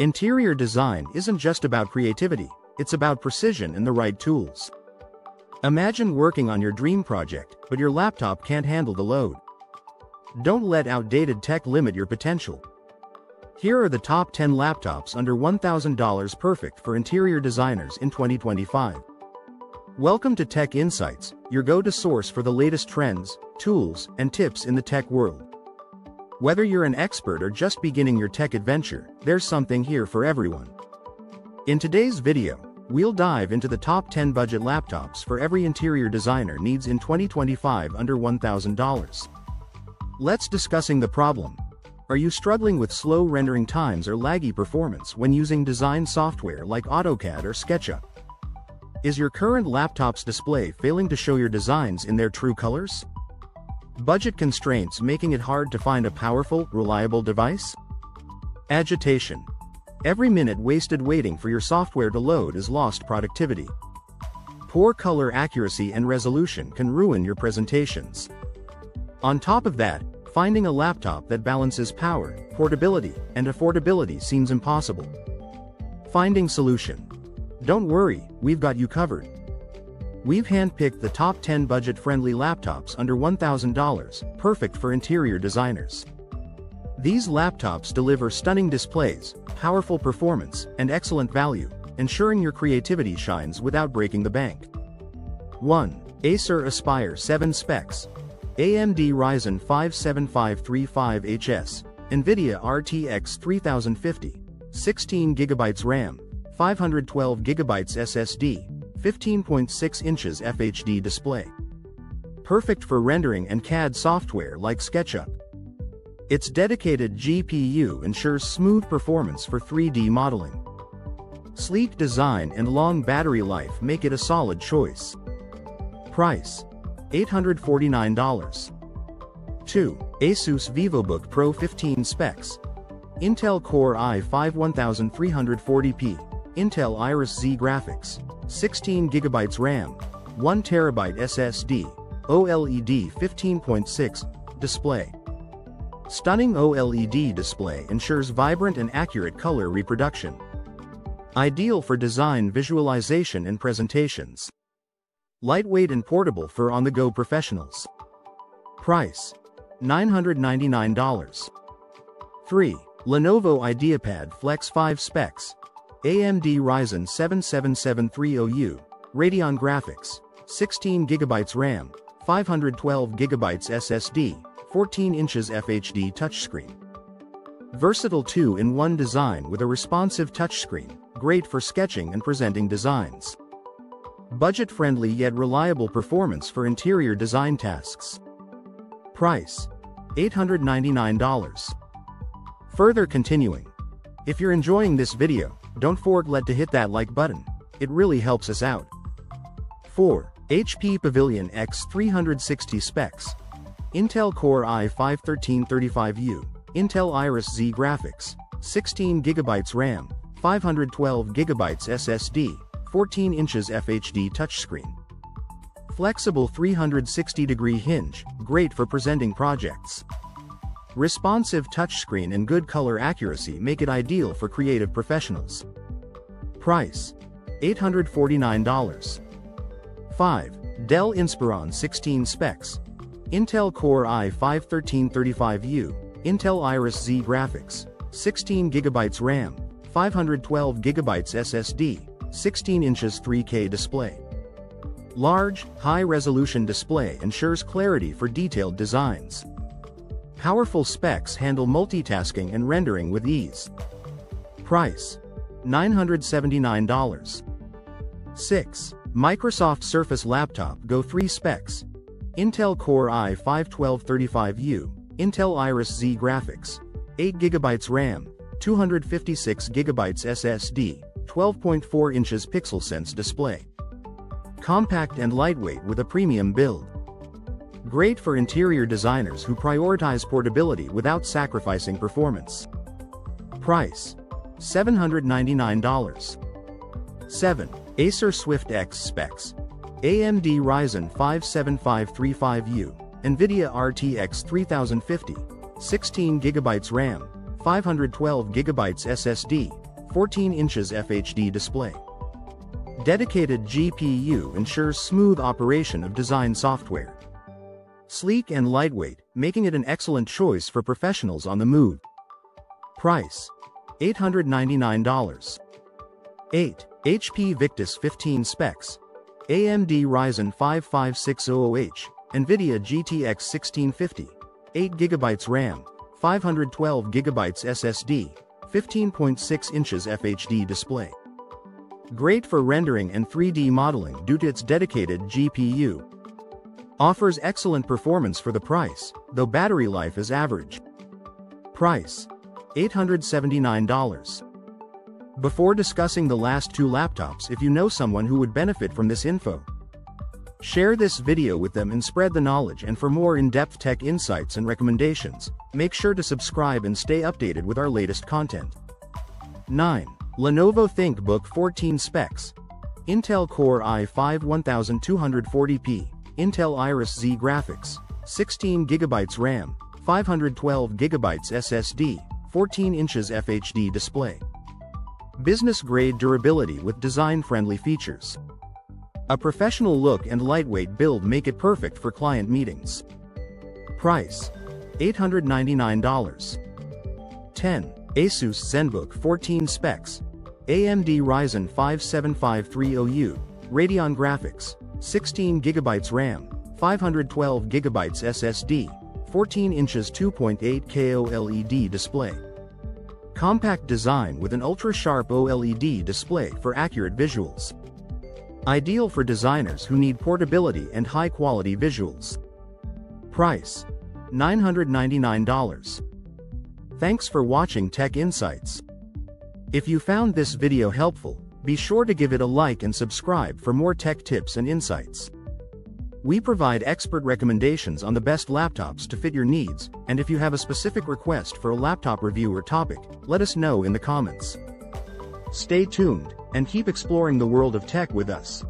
Interior design isn't just about creativity, it's about precision and the right tools. Imagine working on your dream project, but your laptop can't handle the load. Don't let outdated tech limit your potential. Here are the top 10 laptops under $1,000 perfect for interior designers in 2025. Welcome to Tech Insights, your go-to source for the latest trends, tools, and tips in the tech world. Whether you're an expert or just beginning your tech adventure, there's something here for everyone. In today's video, we'll dive into the top 10 budget laptops for every interior designer needs in 2025 under $1,000. Let's discussing the problem. Are you struggling with slow rendering times or laggy performance when using design software like AutoCAD or SketchUp? Is your current laptop's display failing to show your designs in their true colors? Budget constraints making it hard to find a powerful, reliable device? Agitation. Every minute wasted waiting for your software to load is lost productivity. Poor color accuracy and resolution can ruin your presentations. On top of that, finding a laptop that balances power, portability, and affordability seems impossible. Finding solution. Don't worry, we've got you covered. We've handpicked the top 10 budget-friendly laptops under $1,000, perfect for interior designers. These laptops deliver stunning displays, powerful performance, and excellent value, ensuring your creativity shines without breaking the bank. 1. Acer Aspire 7 Specs. AMD Ryzen 5 7535HS, NVIDIA RTX 3050, 16GB RAM, 512GB SSD, 15.6 inches FHD display. Perfect for rendering and CAD software like SketchUp. Its dedicated GPU ensures smooth performance for 3D modeling. Sleek design and long battery life make it a solid choice. Price $849. 2. Asus VivoBook Pro 15 Specs. Intel Core i5 1340p, Intel Iris Xe graphics, 16GB RAM, 1TB SSD, OLED 15.6 display. Stunning OLED display ensures vibrant and accurate color reproduction. Ideal for design visualization and presentations. Lightweight and portable for on-the-go professionals. Price. $999. 3. Lenovo IdeaPad Flex 5 Specs. AMD Ryzen 777300U, Radeon Graphics, 16GB RAM, 512GB SSD, 14 inches FHD touchscreen. Versatile 2-in-1 design with a responsive touchscreen, great for sketching and presenting designs. Budget-friendly yet reliable performance for interior design tasks. Price. $899. Further continuing. If you're enjoying this video, don't forget to hit that like button. It really helps us out. 4. HP Pavilion X360 Specs. Intel Core i5-1335U, Intel Iris Xe graphics, 16GB RAM, 512GB SSD, 14 inches FHD touchscreen. Flexible 360-degree hinge, great for presenting projects. Responsive touchscreen and good color accuracy make it ideal for creative professionals. Price. $849. 5. Dell Inspiron 16 Specs. Intel Core i5-1335U, Intel Iris Xe graphics, 16GB RAM, 512GB SSD, 16 inches 3K display. Large, high-resolution display ensures clarity for detailed designs. Powerful specs handle multitasking and rendering with ease. Price. $979. 6. Microsoft Surface Laptop Go 3 Specs. Intel Core i5-1235U, Intel Iris Xe graphics, 8GB RAM, 256GB SSD, 12.4 inches PixelSense display. Compact and lightweight with a premium build. Great for interior designers who prioritize portability without sacrificing performance. Price. $799. 7. Acer Swift X Specs. AMD Ryzen 5 7535U, NVIDIA RTX 3050, 16GB RAM, 512GB SSD, 14 inches FHD display. Dedicated GPU ensures smooth operation of design software. Sleek and lightweight, making it an excellent choice for professionals on the move. Price $899. 8. HP Victus 15 Specs. AMD Ryzen 5 5600H, NVIDIA GTX 1650. 8GB RAM, 512GB SSD, 15.6 inches FHD display. Great for rendering and 3D modeling due to its dedicated GPU. Offers excellent performance for the price, though battery life is average. Price $879. Before discussing the last two laptops if you know someone who would benefit from this info, share this video with them and spread the knowledge and for more in-depth tech insights and recommendations, make sure to subscribe and stay updated with our latest content. 9. Lenovo ThinkBook 14 Specs. Intel Core i5 1240p, Intel Iris Xe graphics, 16GB RAM, 512GB SSD, 14 inches FHD display. Business-grade durability with design-friendly features. A professional look and lightweight build make it perfect for client meetings. Price $899. 10. Asus ZenBook 14 Specs. AMD Ryzen 5 7530U, Radeon Graphics, 16GB RAM, 512GB SSD, 14 inches 2.8K OLED display. Compact design with an ultra-sharp OLED display for accurate visuals. Ideal for designers who need portability and high-quality visuals. Price $999. Thanks for watching Tech Insights. If you found this video helpful, be sure to give it a like and subscribe for more tech tips and insights. We provide expert recommendations on the best laptops to fit your needs, and if you have a specific request for a laptop review or topic, let us know in the comments. Stay tuned, and keep exploring the world of tech with us.